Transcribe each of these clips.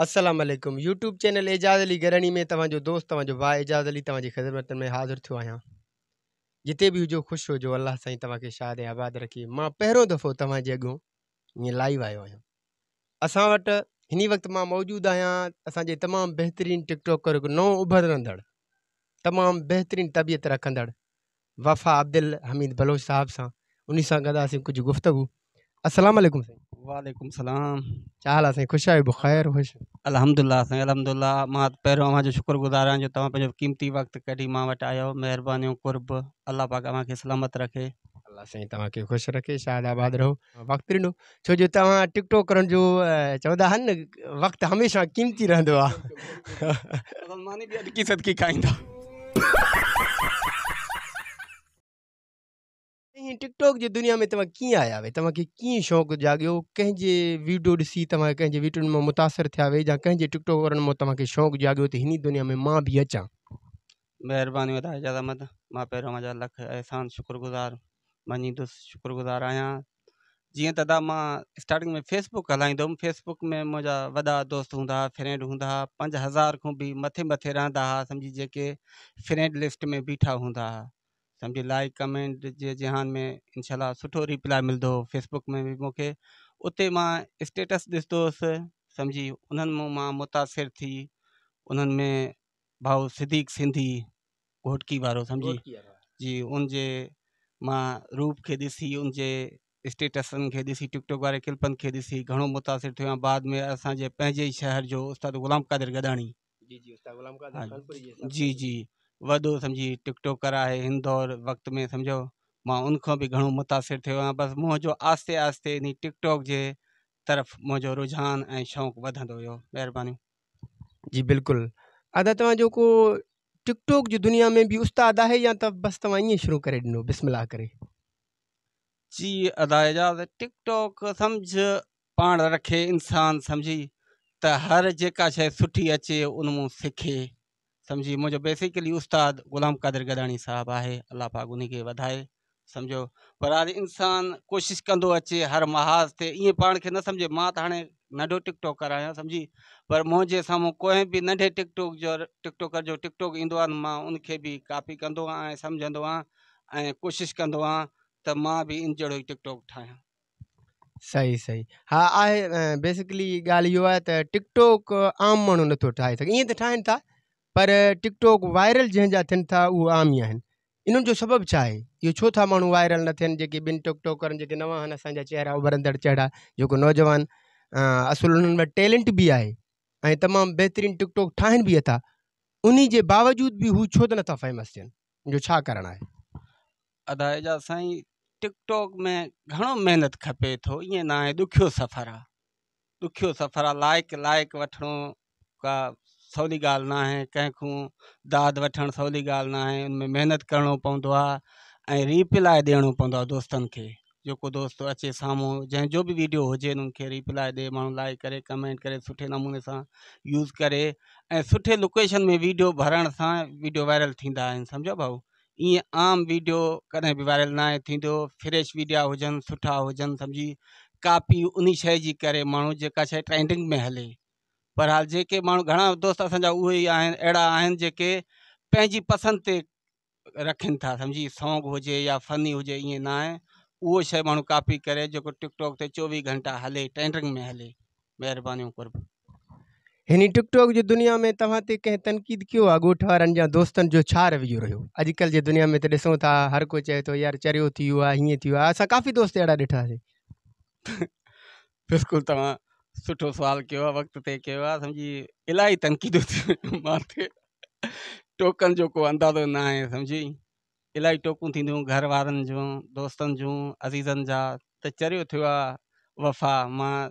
अस्सलाम YouTube channel Ejaz Ali गरणी में तव्हांजो दोस्त तव्हांजो भाउ एजाज़ अली तव्हांजी ख़िदमत में हाज़िर आहियाँ जिते बि हुजो ख़ुशि हुजो अलाह साईं तव्हांखे शाद आबाद रखे माँ पहिरियों दफ़ो तव्हांजे अॻो ईअं लाइव आयो आहियाँ असां वटि हिन वक़्तु माँ मौजूदु आहियाँ असांजे तमामु बहितरीनु टिकटॉकर हिकु उभरंदड़ तमामु बहितरीनु तबियत रखंदड़ वफ़ा अब्दुल हमीद बलोच साहिब सां उन सां कंदासीं कुझु गुफ़्तगु साईं वालेकुम सलाम। छा हाल साईं ख़ुशि आहियो ख़ैर ख़ुशि? अल्हम्दुलिल्लाह साईं अल्हम्दुलिल्लाह। माँ पहिरियों अव्हांजो शुक्रगुज़ार आहियाँ जो तव्हां पंहिंजो क़ीमती वक़्तु कढी माँ वटि आहियो महिरबानियूं कुर्ब। अलाह पाक अव्हांखे सलामत रखे। अलाह साईं तव्हांखे ख़ुशि रखे शाद आबाद रहो। वक़्तु ॾिनो छो जो तव्हां टिकटॉक करण जो चवंदा आहिनि न वक़्तु हमेशह क़ीमती रहंदो आहे। हीअं टिकटॉक जी दुनिया में तव्हां कीअं आया हुए तव्हांखे कीअं शौक़ु जाॻियो? कंहिंजे वीडियो ॾिसी तव्हां, कंहिंजे वीडियोनि माँ मुतासिर थिया हुए या कंहिंजे टिकटॉकरनि माँ तव्हांखे शौक़ु जाॻियो त हिन दुनिया में माँ बि अचां? महिरबानी अहमद माँ पहिरियों मुंहिंजा लख अहसान, शुक्रगुज़ार मञींदुसि शुक्रगुज़ार आहियाँ। जीअं त दादा माँ स्टार्टिंग में फेसबुक हलाईंदो हुउमि फेसबुक में मुंहिंजा वॾा दोस्त हूंदा हुआ फ्रेंड हूंदा हुआ पंज हज़ार खां बि मथे मथे रहंदा हुआ सम्झी जेके फ्रेंड लिस्ट में बीठा हूंदा हुआ सम्झी लाइक कमेंट जे जहान में इनशाला सुठो रिप्लाई मिलंदो फेसबुक में बि मूंखे। उते माँ स्टेटस ॾिसंदो हुउसि सम्झी उन्हनि माँ माँ मुतासिर थी उन्हनि में भाऊ सिद्दीक सिंधी घोटकी वारो सम्झी? जी उनजे माँ रूप खे ॾिसी उनजे स्टेटसनि खे ॾिसी टिकटॉक वारे क्लिपनि खे ॾिसी घणो मुतासिर थियो। बाद में असांजे पंहिंजे ई शहर जो उस्ताद ग़ुलाम क़ादिर गदाणी। हा, जी जी। वॾो सम्झी टिकटॉकर आहे हिन दौर वक़्त में सम्झो माँ उनखां बि घणो मुतासिर थियो। आहियाँ बसि मुंहिंजो आस्ते आस्ते इन टिकटॉक जे तरफ़ मुंहिंजो रुझान ऐं शौक़ु वधंदो वियो। महिरबानी। जी बिल्कुलु। अदा तव्हां जेको टिकटॉक जी दुनिया में बि उस्ताद आहे या त बसि तव्हां ईअं शुरू करे ॾिनो बिस्मिल्लाह करे? जी अदा एजाज़ टिकटॉक सम्झ पाण रखे इंसान सम्झी त हर जेका शइ सुठी अचे उन मूं सिखे। सम्झी मुंहिंजो बेसिकली उस्ताद ग़ुलाम क़ादिर गदाणी साहिबु आहे अलाह पाक उन खे वधाए, सम्झो। पर हाणे इंसान कोशिशि कंदो अचे, हर महाज़ ते ईअं पाण खे न सम्झे, माँ त हाणे नंढो टिकटॉकर आहियाँ सम्झी? पर मुंहिंजे साम्हूं कोई बि नंढे टिकटॉक जो, टिकटॉकर जो टिकटॉक ईंदो आहे, माँ उनखे बि कॉपी कंदो आहियाँ ऐं सम्झंदो आहियाँ कंदो आहियाँ त माँ बि इन जहिड़ो ई टिकटॉक ठाहियाँ। सही सही। हा, आहे बेसिकली इहो आहे त टिकटॉक आम माण्हू नथो ठाहे सघे। ईअं त ठाहिनि था पर टिकटॉक वायरल जंहिंजा थियनि था, उहे आम ई आहिनि। इन्हनि जो सबबु छा था माण्हू वायरल न थियनि? जेके ॿिनि टिकटॉकरनि, जेके नवां चहिरा उभरंदड़ चहिरा, जेको नौजवान असुलु उन्हनि टैलेंट बि आहे ऐं तमामु बहितरीनु टिकटॉक ठाहिनि बि था, उन जे बावजूद बि हू छो त नथा फ़ेमस थियनि? जो छा कारणु आहे? अदा एजाज़ साईं, टिकटॉक में घणो महिनत खपे थो ईअं न आहे सफ़रु आहे ॾुखियो सफ़रु आहे लाइक लाइक वठिणो का सवली ॻाल्हि न आहे दाद वठणु सवली ॻाल्हि न आहे उनमें महिनत करिणो पवंदो आहे ऐं रिप्लाई ॾियणो पवंदो खे। दोस्त अचे साम्हूं जंहिंजो बि वीडियो हुजे उनखे रिप्लाई ॾिए माण्हू लाइक करे, कमेंट करे, सुठे नमूने सां यूज़ करे सुठे लोकेशन में वीडियो भरण सां वीडियो वायरल थींदा आहिनि, सम्झो भाऊ? ईअं आम वीडियो कॾहिं बि वायरल न थींदो, फ्रेश वीडिया हुजनि, सुठा हुजनि, सम्झी कापी उन शइ जी करे ट्रेंडिंग में हले। पर हाल जेके माण्हू घणा दोस्त असांजा उहे ई आहिनि अहिड़ा आहिनि जेके पंहिंजी पसंदि ते रखनि था सम्झी? सॉन्ग हुजे या फनी हुजे ईअं न आहे। उहो शइ माण्हू कापी करे जेको टिकटॉक ते चोवीह घंटा हले ट्रेंडिंग में हले। महिरबानियूं कुर्ब। हिन टिकटॉक जी दुनिया में तव्हां ते कंहिं तनक़ीद कयो आहे? ॻोठ वारनि जा दोस्तनि जो छा रवैयो रहियो। अॼुकल्ह जी दुनिया में त ॾिसूं था हर कोई चए थो यार चरियो थी वियो आहे हीअं थी वियो आहे। असां काफ़ी दोस्त अहिड़ा ॾिठासीं बिल्कुलु तव्हां सुठो सुवाल कयो आहे वक़्त ते कयो आहे सम्झी, इलाही तनक़ीदूं थियूं माथे। टोकन जो को अंदाज़ो न आहे, सम्झी? इलाही टोकूं थींदियूं घर वारनि जूं, दोस्तनि जूं, अज़ीज़नि जा, त चरियो थियो आहे वफ़ा, माँ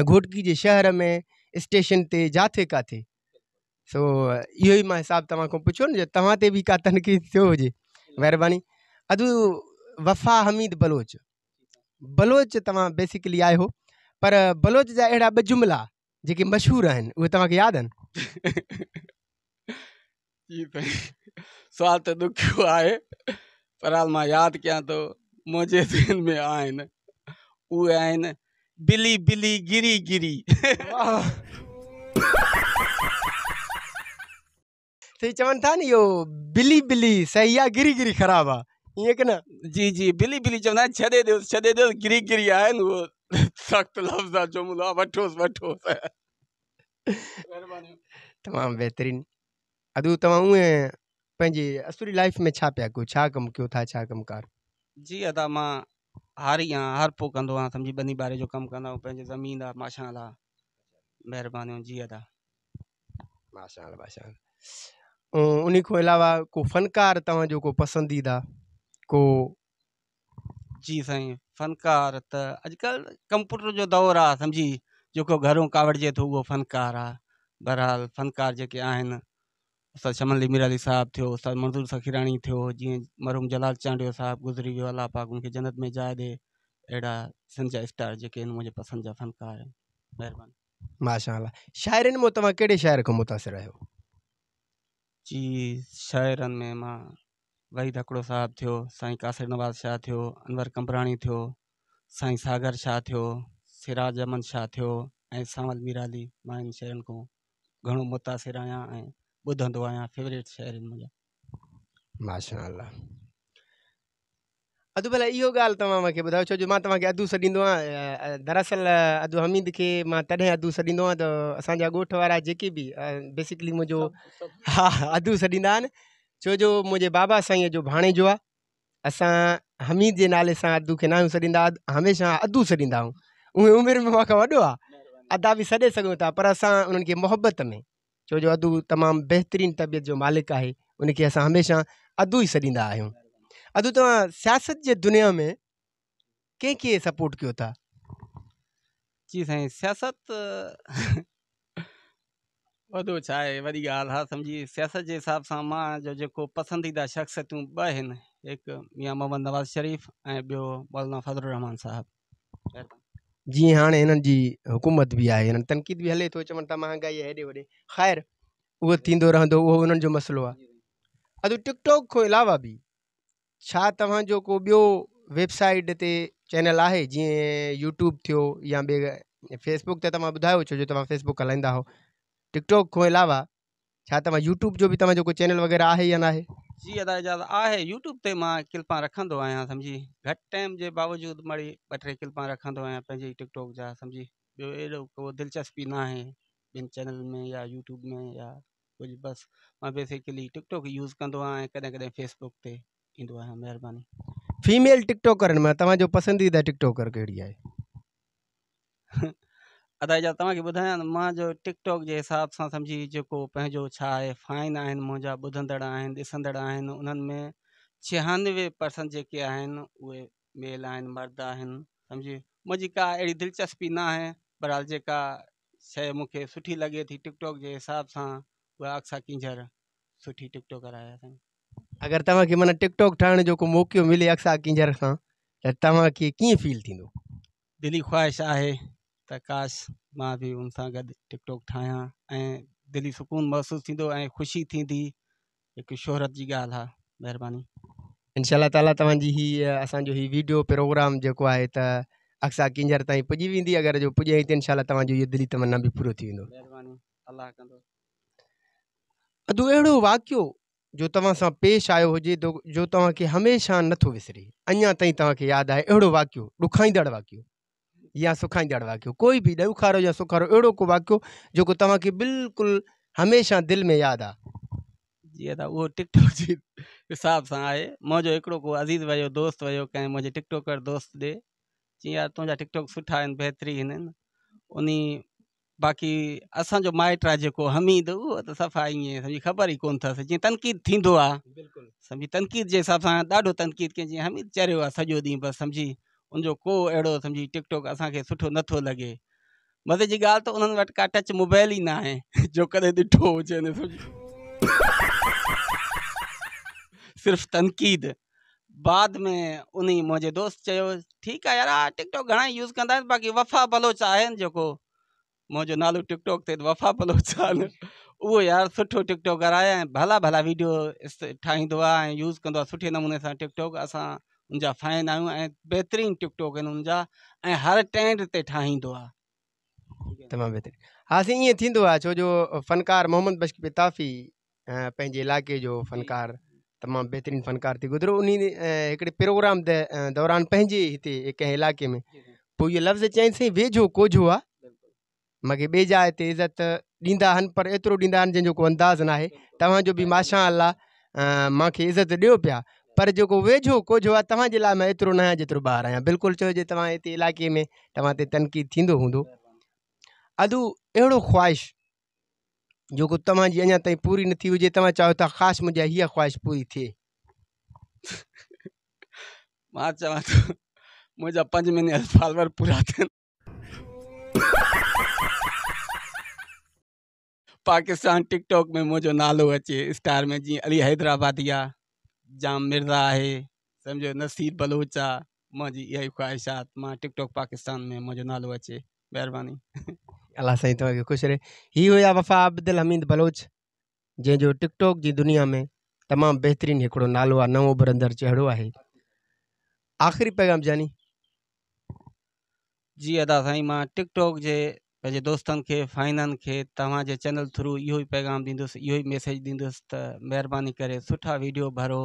घोटकी जे शहर में, स्टेशन ते, जिथे किथे। सो ई माँ हिसाबु तव्हां खां पुछियो न, जो तव्हां ते बि का तनक़ीद थियो हुजे। महिरबानी। अदू वफ़ा हमीद बलोच। बलोच तव्हां बेसिकली आहियो पर बलोच जा अहिड़ा ॿ जुमिला जेके मशहूरु आहिनि, उहे तव्हांखे यादि आहिनि? सुवाल त ॾुखियो आहे, पर हाल माँ यादि कयां थो, मुंहिंजे ज़हन में आहिनि। उहे आहिनि बिली बिली गिरी गिरी सही चवनि था न इहो बिली बिली सही आहे गिरी गिरी ख़राबु आहे ईअं की न जी जी बिली बिली आहिनि छॾे ॾियोसि छॾे ॾियोसि गिरी गिरी आहिनि उहो सख़्तु लफ़्ज़ आहे वठोसि वठोसि महिरबानी तमामु बहितरीनु अदू उहे पंहिंजी असुरी लाइफ में छा पिया कयो छा कमु कयो था छा कमकार जी अदा माँ हारी आहियाँ हर पोइ कंदो आहियाँ सम्झी ॿनी ॿारे जो कमु कंदा आहियूं पंहिंजे ज़मीन आहे माशा अला महिरबानी जी अदा माशा माशा उन खां अलावा को फ़नकार तव्हांजो को पसंदीदा को? जी साईं फ़नकार त अॼुकल्ह कंप्यूटर जो दौरु आहे सम्झी जेको घरों कावड़िजे थो उहो फ़नकार आहे बहरहाल फ़नकार जेके आहिनि उस्ताद शमन मीर अली साहिबु थियो उस्ताद मंज़ूर सखीराणी थियो जीअं मरहूम जलाल चांडियो साहिबु गुज़री वियो अलाह पाक उनखे जन्नत में जाइ ॾे। अहिड़ा सिंध जा स्टार जेके आहिनि मुंहिंजे पसंदि जा फ़नकार आहिनि। महिरबानी। माशा शाइरनि माँ तव्हां कहिड़े शाइर खां मुतासिर आहियो? जी शाइरनि में माँ वहीद हकड़ो साहिबु थियो साईं कासिर नवाज़ शाह थियो अनवर कंबराणी थियो साईं सागर शाह थियो सिराज अमन शाह थियो ऐं सांवल मीराली। माँ इन शहरनि खां घणो मुतासिर आहियाँ ऐं ॿुधंदो आहियाँ फेवरेट शहर मुंहिंजा माशा अधु भला इहो ॻाल्हि तव्हां मूंखे ॿुधायो छो जो माँ तव्हांखे अधु सॾींदो आहियाँ दरअसल अधु हमीद खे माँ तॾहिं अधु सॾींदो आहियाँ त असांजा ॻोठ वारा जेके बि बेसिकली मुंहिंजो हा अधु सॾींदा आहिनि। छो जो मुंहिंजे बाबा साईंअ जो भाणेजो आहे असां हमीद जे नाले सां अधु खे न आहियूं सॾींदा हमेशह अधु सॾींदा आहियूं। उहे उमिरि में मूंखां वॾो आहे अदा बि सॾे सघूं था पर असां उन्हनि खे मोहबत में छो जो अधु तमामु बहितरीनु तबियत जो मालिक आहे, उनखे असां हमेशह अधु ई सॾींदा आहियूं। अधु तव्हां सियासत जे दुनिया में कंहिंखे सपोर्ट था? जी सियासत वॾो छा आहे सम्झी। सियासत जे हिसाब सां माँ जो जेको पसंदीदा शख़्सियतूं ॿ हिकु मियाँ मोहम्मद नवाज़ शरीफ़ ऐं ॿियो मौलाना फज़ल रहमान साहिबु। जीअं हाणे हिननि जी हुकूमत बि आहे हिननि तनक़ीद बि हले थो चवनि था महांगाई हेॾे होॾे ख़ैरु उहो थींदो रहंदो उहो उन्हनि जो आहे टिकटॉक खां अलावा बि छा तव्हांजो को ॿियो वेबसाइट ते चैनल आहे जीअं यूट्यूब थियो या ॿिए फेसबुक ते तव्हां ॿुधायो छो जो तव्हां फेसबुक हलाईंदा हो। टिकटॉक खां अलावा छा तव्हां यूट्यूब जो बि तव्हांजो को चैनल वग़ैरह आहे या न आहे जी अदा इजाज़त आहे यूट्यूब ते माँ क्लिपां रखंदो आहियाँ सम्झी? घटि टाइम जे बावजूदि मड़ी ॿ टे क्लिपां रखंदो आहियाँ पंहिंजे टिकटॉक जा सम्झी? ॿियो अहिड़ो को दिलचस्पी न आहे ॿिनि चैनल में या यूट्यूब में या कुझु बसि माँ बेसिकली टिकटॉक यूज़ कंदो आहियाँ कॾहिं कॾहिं फेसबुक ते ईंदो आहियाँ महिरबानी। फीमेल टिकटॉकरनि में तव्हांजो पसंदीदा टिकटॉकर कहिड़ी आहे? अदा जा तव्हांखे ॿुधायां माँ जो टिकटॉक जे हिसाब सां सम्झी जेको पंहिंजो छा आहे फाइन आहिनि मुंहिंजा ॿुधंदड़ आहिनि ॾिसंदड़ आहिनि उन्हनि में छियानवे परसेंट जेके आहिनि उहे मेल आहिनि मर्द आहिनि सम्झी? मुंहिंजी का अहिड़ी दिलचस्पी न आहे बहरहाल जेका शइ मूंखे सुठी लॻे थी टिकटॉक जे हिसाब सां उहा अक्सा किंजर सुठी टिकटॉकर आहे असांजी अगरि तव्हांखे माना टिकटॉक ठाहिण जो को मौक़ो मिले अक्सा किंजर खां त तव्हांखे कीअं फील थींदो? दिली ख़्वाहिश आहे। त काश माँ बि उन सां गॾु टिकटॉक ठाहियाँ ऐं दिली सुकून महसूसु थींदो ऐं ख़ुशी थींदी। हिकु शोहरत जी ॻाल्हि आहे महिरबानी। इनशा ताला तव्हांजी हीअ असांजो हीउ वीडियो प्रोग्राम जेको आहे त अक्सा किंजर ताईं पुॼी वेंदी अगरि जो पुॼे त इनशा तव्हांजो इहो दिली तमना बि पूरो थी वेंदो। महिरबानी अलाह कंदो अधु अहिड़ो वाक़ियो जो तव्हां सां पेश आयो हुजे तो जो तव्हांखे हमेशह नथो विसरे। अञा ताईं तव्हांखे यादि आहे अहिड़ो वाक़ियो ॾुखाईंदड़ वाक़ियो। या सुखाईंदड़ वाक़ियो। कोई बि ॾुखारो या सुखारो अहिड़ो को वाक़ियो जेको तव्हांखे बिल्कुलु हमेशह दिलि में यादि आहे जीअं त उहो टिकटॉक जी हिसाब सां आहे मुंहिंजो हिकिड़ो को अज़ीज़ वियो दोस्त वियो कंहिं मुंहिंजे टिकटॉकर दोस्त ॾे चई यार तुंहिंजा टिकटॉक सुठा आहिनि बहितरीनु आहिनि उन बाक़ी असांजो माइट आहे जेको हमीद उहो त सफ़ा ईअं सम्झी ख़बर ई कोन अथसि जीअं तनक़ीद थींदो आहे बिल्कुलु। सम्झी तनक़ीद जे हिसाब सां ॾाढो तनक़ीद कयईं जीअं हमीद चरियो आहे सॼो ॾींहुं बसि सम्झी? उनजो को अहिड़ो सम्झी, टिकटॉक असांखे सुठो नथो लॻे। मज़े जी ॻाल्हि त उन्हनि वटि का टच मोबाइल ई न आहे जो ॾिठो हुजे न सिर्फ़ु तनक़ीद। बाद में उन मुंहिंजे दोस्त ठीकु आहे यार, हा, टिकटॉक घणा यूज़ कंदा आहिनि, बाक़ी वफ़ा बलोच आहे न जेको। मुंहिंजो नालो टिकटॉक ते वफ़ा बलोच आहे उहो यार सुठो टिकटॉकर आहे ऐं भला भला वीडियो ठाहींदो आहे यूज़ कंदो सुठे नमूने सां टिकटॉक असां उनजा फ़ैन आहियूं ऐं बहितरीनु टिकटॉक आहिनि उनजा ऐं हर ट्रेंड ते ठाहींदो आहे तमामु बहितरीनु। हा साईं ईअं थींदो आहे छो जो फ़नकार मोहम्मद बश पिताफ़ी पंहिंजे इलाइक़े जो फ़नकार तमामु बहितरीनु फ़नकार थी गुज़रो। उन हिकिड़े प्रोग्राम दौरान पंहिंजे हिते कंहिं इलाइक़े में पोइ इहो लफ़्ज़ चई साईं वेझो कोझो आहे मूंखे ॿिए जाइ ते इज़त ॾींदा आहिनि पर एतिरो ॾींदा आहिनि जंहिंजो को अंदाज़ न आहे तव्हांजो बि माशा अलाह मूंखे इज़त ॾियो पिया। पर जेको वेझो कोझो आहे तव्हांजे लाइ माँ एतिरो न आहियाँ जेतिरो ॿाहिरि आहियाँ। बिल्कुलु चइजे तव्हां हिते इलाइक़े में, तव्हां ते तनक़ीद थींदो हूंदो। अधु अहिड़ो ख़्वाहिश जेको तव्हांजी अञा ताईं पूरी न थी हुजे, तव्हां चाहियो था ख़ासि मुंहिंजा हीअ ख़्वाहिश पूरी थिए। माँ चवां थो, मुंहिंजा पंज महीने फॉलोवर पूरा थियनि। पाकिस्तान टिकटॉक में मुंहिंजो नालो अचे, स्टार में जीअं अली हैदराबादी आहे जाम मिर्ज़ा आहे सम्झो नसीर बलोच आहे मुंहिंजी इहा ई ख़्वाहिशात माँ टिकटॉक पाकिस्तान में मुंहिंजो नालो अचे महिरबानी। अलाह साईं तव्हांखे ख़ुशि रहे। हीअ हुया वफ़ा अब्दुल हमीद बलोच जंहिंजो टिकटॉक जी दुनिया में तमामु बहितरीनु हिकिड़ो नालो आहे नओं उभरंदड़ चहिरो आहे। आख़िरी पैगाम जानी। जी अदा साईं माँ टिकटॉक जे पंहिंजे दोस्तनि खे, फाइननि खे तव्हांजे चैनल थ्रू ई पैगाम ॾींदुसि, इहो मैसेज ॾींदुसि त महिरबानी करे सुठा वीडियो भरो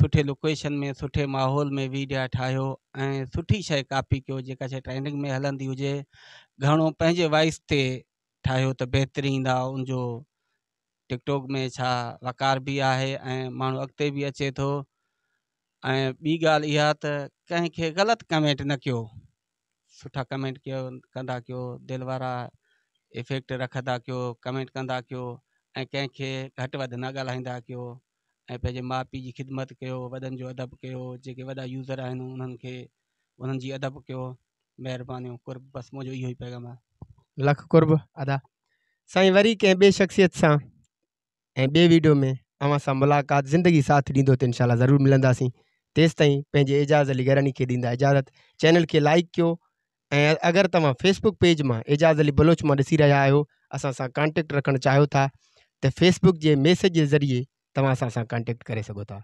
सुठे लोकेशन में, सुठे माहौल में वीडिया ठाहियो ऐं सुठी शइ कापी कयो, जेका ट्रेंडिंग में हलंदी घणो पंहिंजे वॉइस ते ठाहियो त बहितरीनु उनजो टिकटॉक में वकार बि आहे ऐं माण्हू अॻिते बि अचे थो। ऐं ॿी ॻाल्हि इहा त कंहिंखे ग़लति कमेंट न कयो। सुठा कमेंट कयो, कंदा कयो, दिलि वारा इफ़ेक्ट रखंदा कयो, कमेंट कंदा कयो, ऐं कंहिंखे घटि वधि न ॻाल्हाईंदा कयो, ऐं पंहिंजे माउ पीउ जी ख़िदमत कयो, वॾनि जो अदब कयो, जेके वॾा यूज़र आहिनि, उन्हनि खे, उन्हनि जी अदब कयो। महिरबानी कुर्ब, बसि मुंहिंजो इहो ई पैगाम आहे। लख कुर्ब, अदा। साईं, वरी कंहिं ॿिए शख़्सियत सां ऐं ॿिए वीडियो में अव्हां सां मुलाक़ात, ज़िंदगी साथ ॾींदो त इनशा ज़रूरु मिलंदासीं। तेसि ताईं पंहिंजे एजाज़ अली गरानी खे ॾींदा इजाज़त। चैनल खे लाइक कयो अगरि तव्हां फेसबुक पेज में एजाज़ अली बलोच में ऐसी रहा आहियो, असां कॉन्टेक्ट रखणु चाहो था तो फेसबुक के मैसेज के ज़रिए तव्हां असां सां कॉन्टेक्ट करे सघो था।